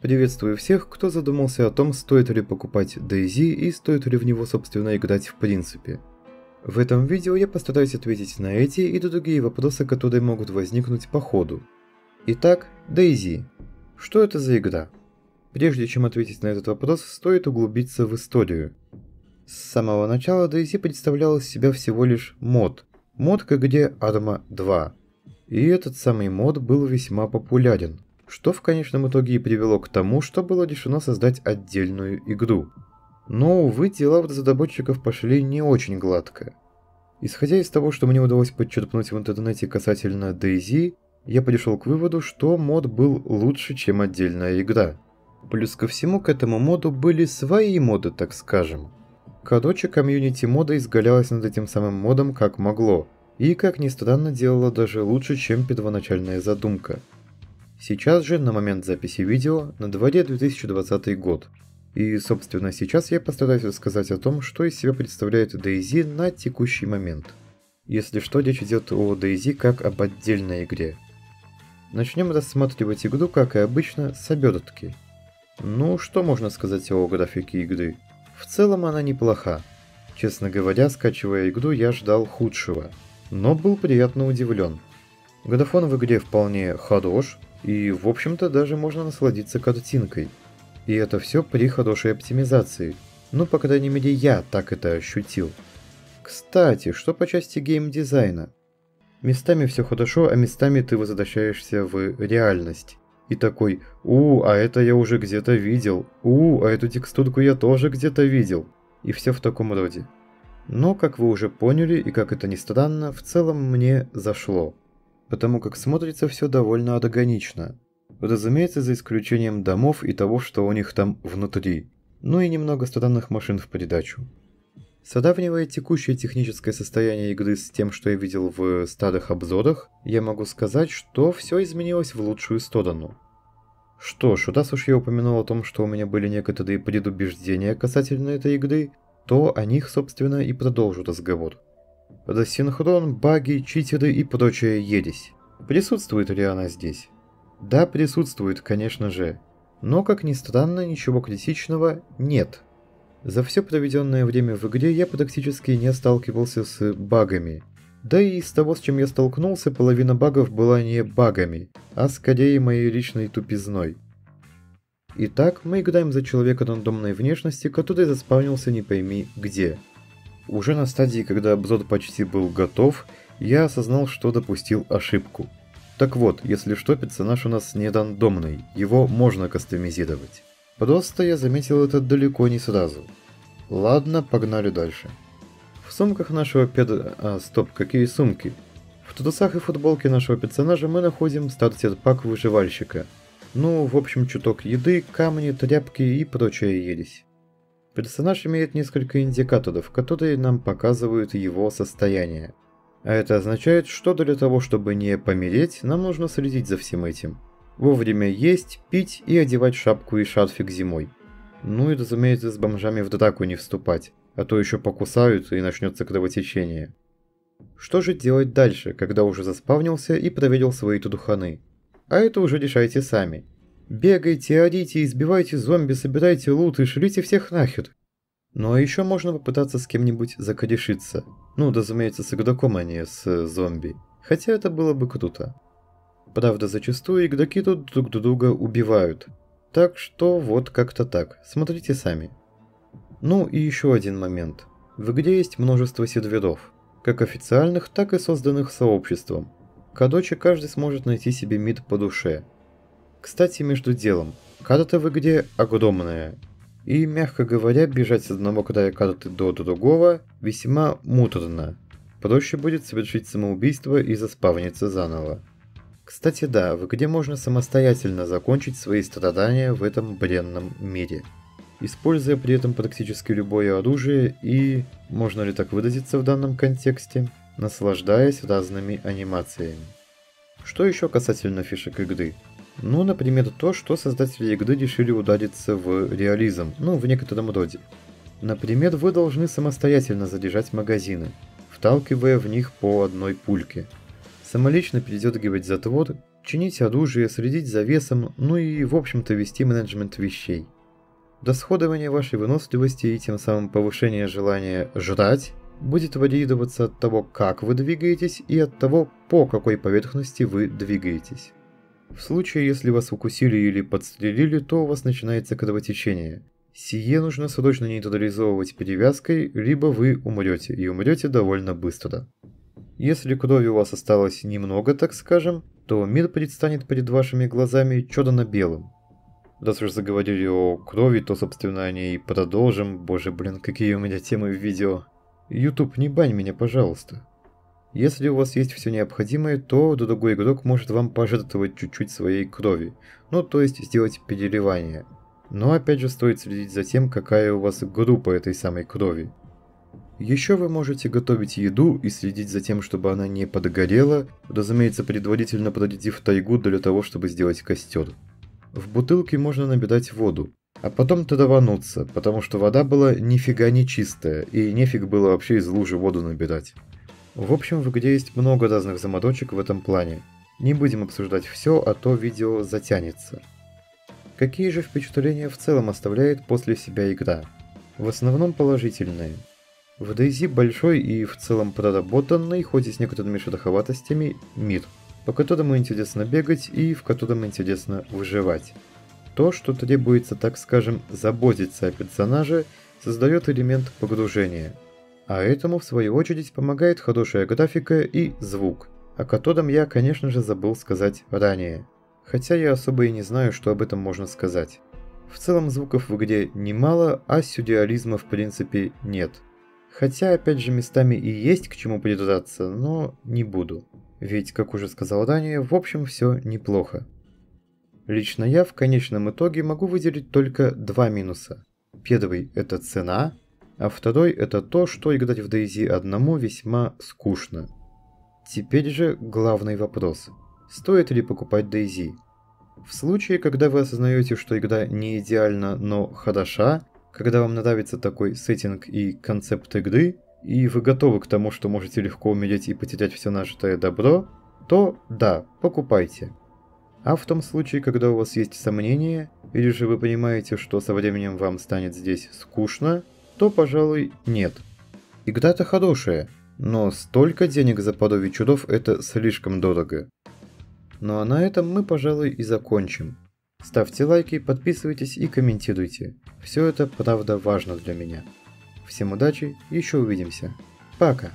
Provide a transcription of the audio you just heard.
Приветствую всех, кто задумался о том, стоит ли покупать DayZ и стоит ли в него собственно играть в принципе. В этом видео я постараюсь ответить на эти и другие вопросы, которые могут возникнуть по ходу. Итак, DayZ. Что это за игра? Прежде чем ответить на этот вопрос, стоит углубиться в историю. С самого начала DayZ представлял из себя всего лишь мод. Мод к игре Arma 2. И этот самый мод был весьма популярен что в конечном итоге и привело к тому, что было решено создать отдельную игру. Но, увы, дела у разработчиков пошли не очень гладко. Исходя из того, что мне удалось подчерпнуть в интернете касательно DayZ, я пришел к выводу, что мод был лучше, чем отдельная игра. Плюс ко всему к этому моду были свои моды, так скажем. Короче, комьюнити мода изгалялась над этим самым модом как могло, и, как ни странно, делала даже лучше, чем первоначальная задумка – Сейчас же, на момент записи видео, на дворе 2020 год. И, собственно, сейчас я постараюсь рассказать о том, что из себя представляет DayZ на текущий момент. Если что, речь идет о DayZ как об отдельной игре. Начнем рассматривать игру, как и обычно, с обертки. Ну, что можно сказать о графике игры? В целом она неплоха. Честно говоря, скачивая игру, я ждал худшего. Но был приятно удивлен. Графон в игре вполне хорош, и, в общем-то, даже можно насладиться картинкой. И это все при хорошей оптимизации. Ну, по крайней мере, я так это ощутил. Кстати, что по части геймдизайна? Местами все хорошо, а местами ты возвращаешься в реальность. И такой, у, а это я уже где-то видел, у, а эту текстурку я тоже где-то видел. И все в таком роде. Но, как вы уже поняли, и как это ни странно, в целом мне зашло потому как смотрится все довольно органично. Разумеется, за исключением домов и того, что у них там внутри. Ну и немного странных машин в придачу. Сравнивая текущее техническое состояние игры с тем, что я видел в старых обзорах, я могу сказать, что все изменилось в лучшую сторону. Что ж, раз уж я упомянул о том, что у меня были некоторые предубеждения касательно этой игры, то о них, собственно, и продолжу разговор. Рассинхрон, баги, читеры и прочая ересь. Присутствует ли она здесь? Да, присутствует, конечно же. Но, как ни странно, ничего критичного нет. За все проведенное время в игре я практически не сталкивался с багами. Да и из того, с чем я столкнулся, половина багов была не багами, а скорее моей личной тупизной. Итак, мы играем за человека рандомной внешности, который заспавнился не пойми где – уже на стадии, когда обзор почти был готов, я осознал, что допустил ошибку. Так вот, если что, персонаж у нас не рандомный, его можно кастомизировать. Просто я заметил это далеко не сразу. Ладно, погнали дальше. В сумках нашего пед... А, стоп, какие сумки? В трусах и футболке нашего персонажа мы находим стартер-пак выживальщика. Ну, в общем, чуток еды, камни, тряпки и прочая ересь. Персонаж имеет несколько индикаторов, которые нам показывают его состояние. А это означает, что для того, чтобы не помереть, нам нужно следить за всем этим. Вовремя есть, пить и одевать шапку и шарфик зимой. Ну и разумеется с бомжами в драку не вступать, а то еще покусают и начнется кровотечение. Что же делать дальше, когда уже заспавнился и проверил свои тудуханы? А это уже решайте сами. Бегайте, орите, избивайте зомби, собирайте лут и шлите всех нахер. Ну а еще можно попытаться с кем-нибудь закорешиться. Ну, разумеется, с игроком, а не с зомби. Хотя это было бы круто. Правда, зачастую игроки тут друг друга убивают. Так что вот как-то так. Смотрите сами. Ну и еще один момент. В игре есть множество серверов. Как официальных, так и созданных сообществом. Короче, каждый сможет найти себе мид по душе. Кстати, между делом, карта в игре огромная, и, мягко говоря, бежать с одного края карты до другого весьма муторно. Проще будет совершить самоубийство и заспавниться заново. Кстати, да, в игре можно самостоятельно закончить свои страдания в этом бренном мире, используя при этом практически любое оружие и, можно ли так выразиться в данном контексте, наслаждаясь разными анимациями. Что еще касательно фишек игры? Ну, например, то, что создатели игры решили удариться в реализм, ну, в некотором роде. Например, вы должны самостоятельно заряжать магазины, вталкивая в них по одной пульке. Самолично передергивать затвор, чинить оружие, следить за весом, ну и в общем-то вести менеджмент вещей. Досходование вашей выносливости и тем самым повышение желания жрать будет варьироваться от того, как вы двигаетесь и от того, по какой поверхности вы двигаетесь. В случае, если вас укусили или подстрелили, то у вас начинается кровотечение. Сие нужно срочно нейтрализовывать перевязкой, либо вы умрете, и умрете довольно быстро. Если крови у вас осталось немного, так скажем, то мир предстанет перед вашими глазами черно-белым. Раз уж заговорили о крови, то собственно о ней продолжим. Боже, блин, какие у меня темы в видео. YouTube, не бань меня, пожалуйста. Если у вас есть все необходимое, то другой игрок может вам пожертвовать чуть-чуть своей крови. Ну, то есть сделать переливание. Но опять же стоит следить за тем, какая у вас группа этой самой крови. Еще вы можете готовить еду и следить за тем, чтобы она не подгорела, разумеется, предварительно продедив тайгу для того, чтобы сделать костер. В бутылке можно набирать воду, а потом травануться, потому что вода была нифига не чистая, и нефиг было вообще из лужи воду набирать. В общем, в игре есть много разных заморочек в этом плане. Не будем обсуждать все, а то видео затянется. Какие же впечатления в целом оставляет после себя игра? В основном положительные. В DayZ большой и в целом проработанный, хоть и с некоторыми шероховатостями, мир, по которому интересно бегать и в котором интересно выживать. То, что требуется, так скажем, заботиться о персонаже, создает элемент погружения. А этому, в свою очередь, помогает хорошая графика и звук, о котором я, конечно же, забыл сказать ранее. Хотя я особо и не знаю, что об этом можно сказать. В целом звуков в игре немало, а сюрреализма в принципе нет – Хотя, опять же, местами и есть к чему придраться, но не буду. Ведь, как уже сказал ранее, в общем все неплохо. Лично я в конечном итоге могу выделить только два минуса. Первый – это цена, а второй – это то, что играть в DayZ одному весьма скучно. Теперь же главный вопрос. Стоит ли покупать DayZ? В случае, когда вы осознаете, что игра не идеальна, но хороша, когда вам нравится такой сеттинг и концепт игры, и вы готовы к тому, что можете легко умереть и потерять все нажитое добро, то да, покупайте. А в том случае, когда у вас есть сомнения, или же вы понимаете, что со временем вам станет здесь скучно, то, пожалуй, нет. Игра-то хорошая, но столько денег за подобие чудов это слишком дорого. Ну а на этом мы, пожалуй, и закончим. Ставьте лайки, подписывайтесь и комментируйте. Все это правда важно для меня. Всем удачи, еще увидимся. Пока!